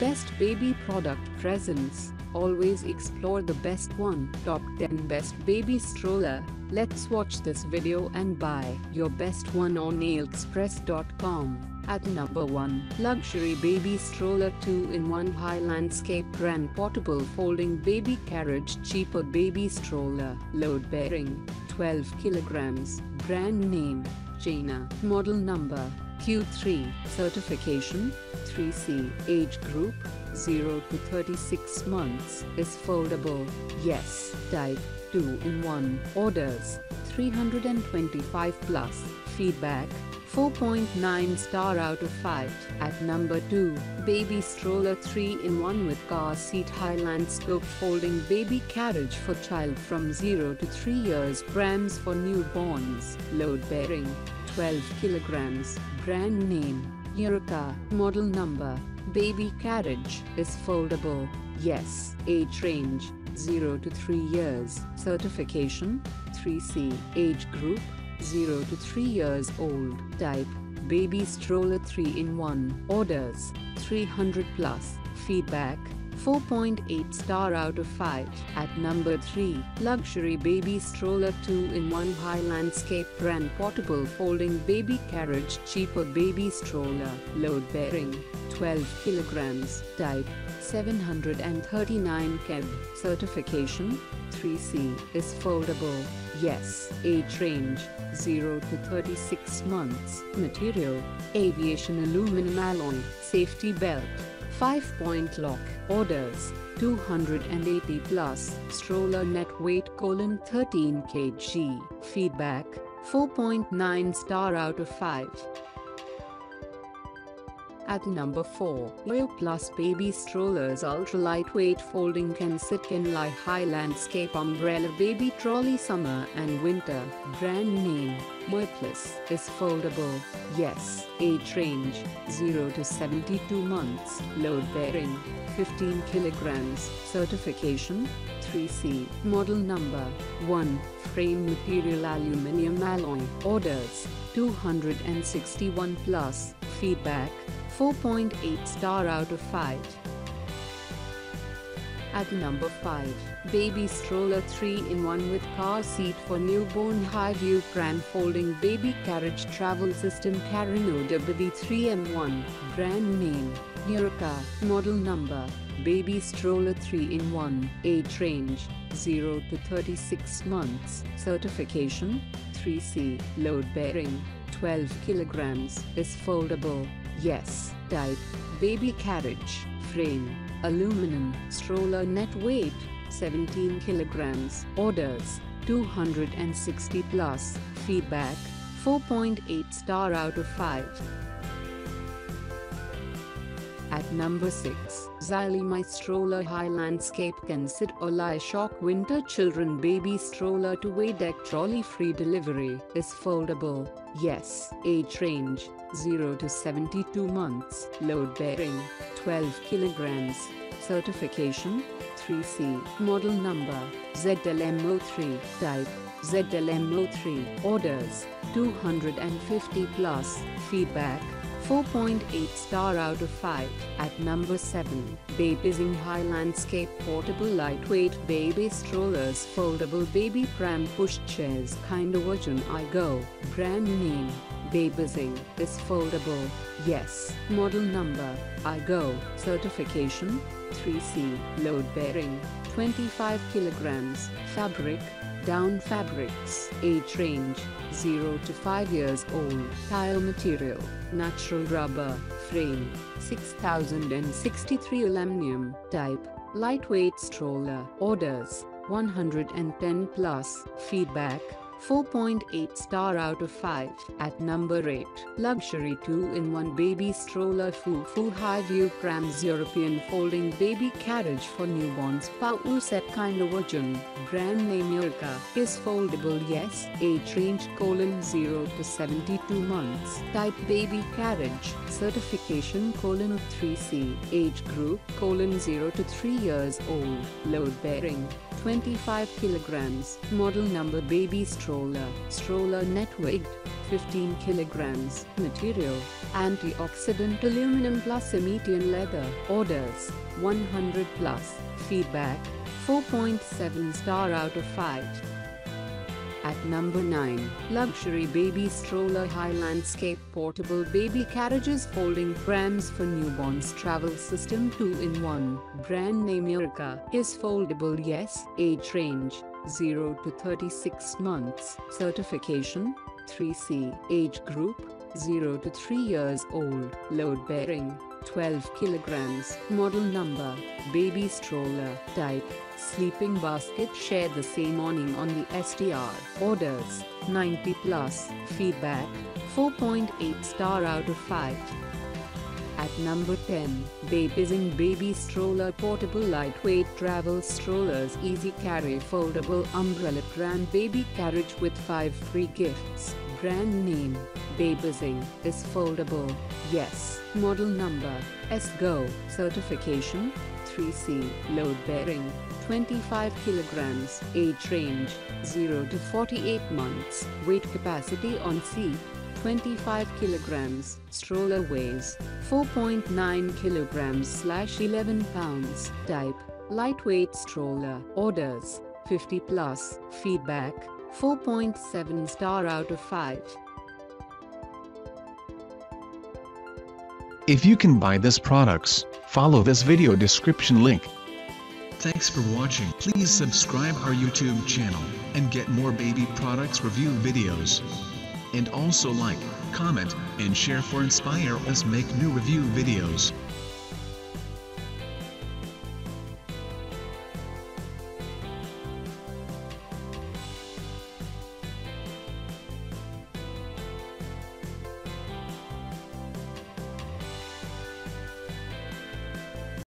Best baby product presents. Always explore the best one. Top 10 best baby stroller. Let's watch this video and buy your best one on AliExpress.com. At number 1, Luxury Baby Stroller 2-in-1 High Landscape Grand Portable Folding Baby Carriage Cheaper Baby Stroller Load Bearing 12 kilograms Brand Name China Model Number Q3 Certification 3C Age Group 0 to 36 months is foldable Yes Type 2 in 1 Orders 325 plus Feedback 4.9 star out of 5. At number 2, Baby Stroller 3 in 1 with car seat high landscape folding baby carriage for child from 0 to 3 years prams for newborns. Load bearing 12 kilograms. Brand name Eureka. Model number Baby carriage is foldable. Yes. Age range 0 to 3 years. Certification 3C. Age group 0 to 3 years old. Type Baby stroller 3 in 1. Orders 300 plus. Feedback 4.8 star out of 5. At number 3, Luxury Baby Stroller 2-in-1 High Landscape Brand Portable Folding Baby Carriage Cheaper Baby Stroller Load Bearing 12 kilograms Type 739 keb Certification 3C is foldable. Yes. Age range 0 to 36 months. Material Aviation aluminum alloy. Safety belt 5 point lock. Orders 280 plus. Stroller net weight colon 13 kg. Feedback 4.9 star out of 5. At number 4, Leo Plus Baby Strollers Ultra Lightweight Folding Can Sit Can Lie High Landscape Umbrella Baby Trolley Summer and Winter Brand Name Moi Plus is foldable. Yes. Age range 0 to 72 months. Load bearing 15 kilograms. Certification 3C. Model number 1. Frame material aluminium alloy. Orders 261 plus. Feedback 4.8 star out of 5. At number 5, Baby Stroller 3-in-1 with car seat for newborn high view pram folding baby carriage travel system Carino WD 3M1, brand name, Eureka, model number, Baby Stroller 3-in-1, age range, 0 to 36 months, certification, 3C, load bearing, 12 kilograms, is foldable, yes, type, baby carriage, frame, aluminum, stroller net weight, 17 kilograms, orders, 260 plus, feedback, 4.8 star out of 5. At number 6, Zhilemei Stroller High Landscape Can Sit or Lie Shock Winter Children Baby Stroller to Way Deck Trolley Free Delivery is foldable. Yes. Age range 0 to 72 months. Load bearing 12 kilograms. Certification 3C. Model number ZLMO3. Type ZLMO3. Orders 250 plus. Feedback 4.8 star out of 5. At number 7, Babysing High Landscape Portable Lightweight Baby Strollers Foldable Baby Pram Pushchairs Kinda Version I Go. Brand name, Babysing, is foldable. Yes. Model number, I Go. Certification, 3C. Load bearing, 25 kilograms. Fabric, down fabrics. Age range 0 to 5 years old. Tile material natural rubber. Frame 6063 aluminum. Type lightweight stroller. Orders 110 plus. Feedback 4.8 star out of 5. At number 8, Luxury 2-in-1 Baby Stroller Fufu High View Prams European Folding Baby Carriage for Newborns Set Kind Version. Brand name Eureka is foldable yes. Age range colon 0 to 72 months. Type Baby Carriage. Certification colon of 3C. Age group colon 0 to 3 years old. Load bearing 25 kilograms. Model number baby stroller. Stroller net weight 15 kilograms. Material antioxidant aluminum plus Emeteon leather. Orders 100 plus. Feedback 4.7 star out of 5. At number 9, Luxury Baby Stroller High Landscape Portable Baby Carriages Folding Prams for Newborns Travel System 2-in-1 Brand name Eureka is foldable yes Age range 0 to 36 months. Certification 3C Age group 0 to 3 years old. Load bearing 12 kilograms. Model number, baby stroller, type, sleeping basket share the same awning on the STR. Orders, 90 plus. Feedback, 4.8 star out of 5. At number 10, Babysing Baby Stroller Portable Lightweight Travel Strollers Easy Carry Foldable Umbrella Pram Baby Carriage with 5 free gifts. Brand name, Babysing, is foldable. Yes. Model number, S-Go. Certification, 3C. Load bearing, 25 kilograms. Age range, 0 to 48 months. Weight capacity on seat, 25 kilograms. Stroller weighs 4.9 kilograms slash 11 pounds. Type lightweight stroller. Orders 50 plus. Feedback 4.7 star out of 5. If you can buy this products, follow this video description link. Thanks for watching. Please subscribe our YouTube channel and get more baby products review videos. And also like, comment, and share for inspire us make new review videos.